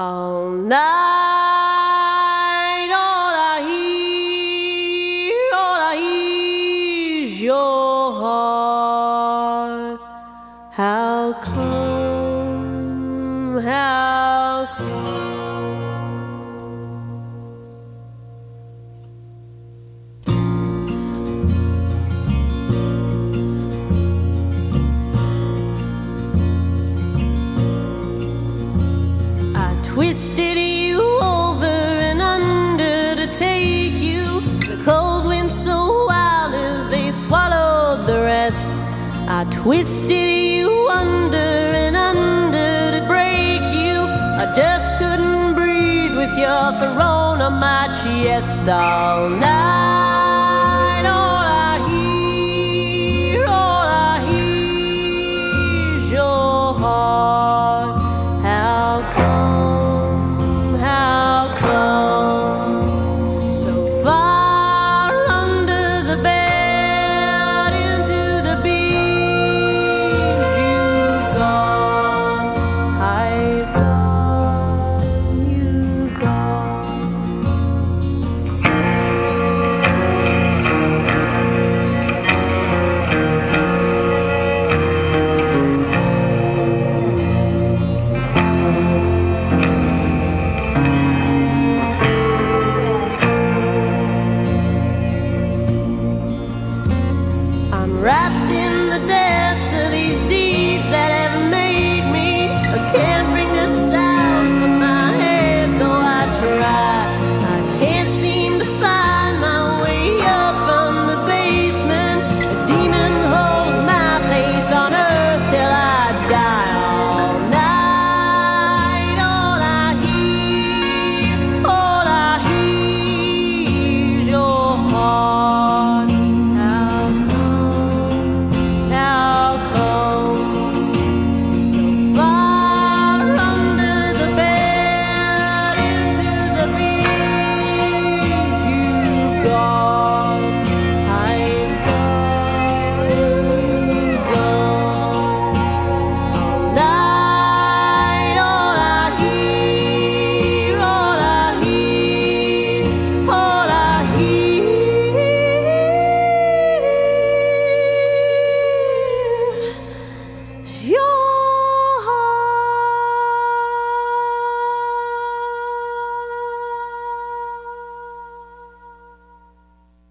All night, all I hear, all I hear is your heart. How come, how come? Twisted you over and under to take you. The coals went so wild as they swallowed the rest. I twisted you under and under to break you. I just couldn't breathe with your throne on my chest all night. wrapped in the depths of these